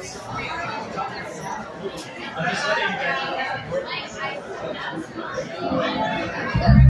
I'm just letting you guys work.